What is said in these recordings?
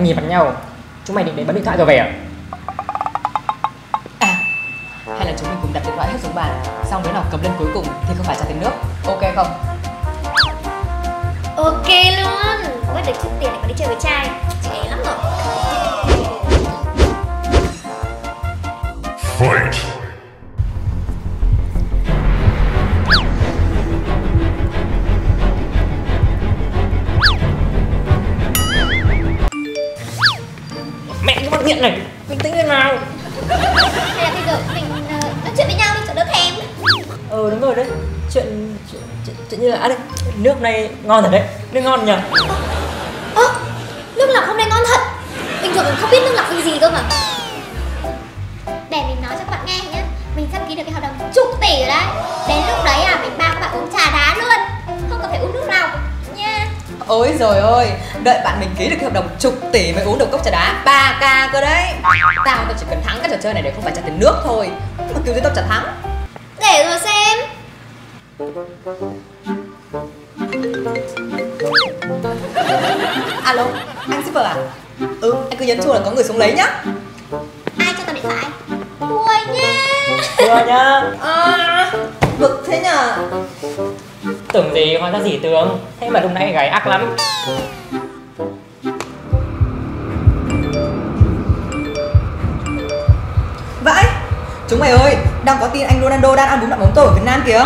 đang nhìn mặt nhau. Chúng mày định đến bấm điện thoại rồi về à? À, hay là chúng mình cùng đặt điện thoại hết xuống bàn Xong đứa nào cầm lên cuối cùng thì không phải trả tiền nước. Ok không? Ok luôn. Mất được chút tiền để mà đi chơi với trai. Trẻ lắm rồi Điện này. Bình tĩnh lên nào? Hay là bây giờ mình ờ, nói chuyện với nhau đi cho đỡ thèm. Ờ đúng rồi đấy. Chuyện chuyện, chuyện, chuyện như là à đây Nước này ngon thật đấy. Nước ngon nhỉ? Ơ, nước lọc hôm nay ngon thật. Bình thường mình không biết nước lọc là gì cơ mà. Để mình nói cho các bạn nghe nhé Mình sắp ký được cái hợp đồng chục tỷ rồi đấy. Đến Ôi rồi ôi, đợi bạn mình ký được cái hợp đồng chục tỷ mới uống được cốc trà đá. 3k cơ đấy. Tao tao chỉ cần thắng cái trò chơi này để không phải trả tiền nước thôi. Mà kiểu gì tao chả thắng. Để rồi xem. Alo, anh shipper à? Ừ, anh cứ nhấn chuông là có người xuống lấy nhá. Ai cho tao điện thoại? Ui nha. À, bực thế nhờ Tưởng gì hóa ra dỉ tướng? Thế mà lúc nãy gái ác lắm. Vãi, chúng mày ơi, đang có tin anh Ronaldo đang ăn bún đậu mắm tôm ở Việt Nam kìa.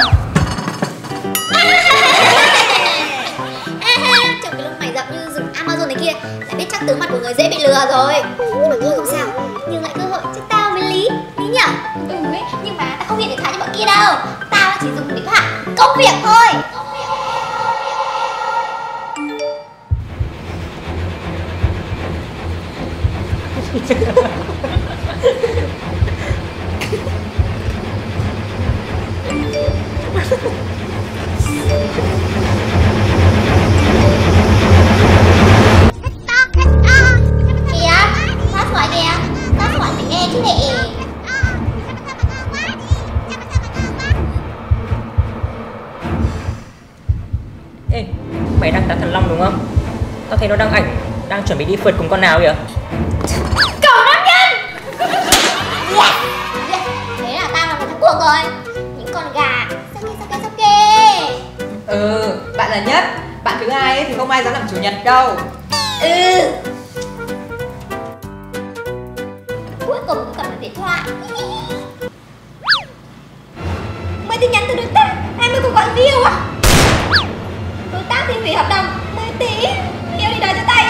Trong cái lúc mày gặp như rừng Amazon này kia Đã biết chắc tướng mặt của người dễ bị lừa rồi. Nhưng mà thôi không sao Nhưng lại cơ hội cho tao với Lý Lý nhở? Ừ ấy, nhưng mà tao không hiện điện thoại cho bọn kia đâu. Tao chỉ dùng điện thoại công việc thôi Ê, Mày đang tán thần long đúng không? Tao thấy nó đăng ảnh, Đang chuẩn bị đi phượt cùng con nào kìa. Rồi Những con gà. Sao kê sao kê sao kê? Ừ, bạn là nhất. Bạn thứ hai ấy thì không ai dám làm chủ nhật đâu. Ừ. Cuối cùng cũng cầm được điện thoại. Mấy tin nhắn từ đối tác Em mới cuộc gọi yêu à? Đối tác thì hủy hợp đồng 10 tỷ. Yêu đi đời cho tay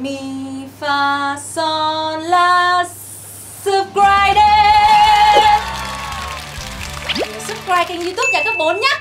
mi, fa, son la Subscribe đi. Subscribe kênh youtube nhà cấp 4 nhé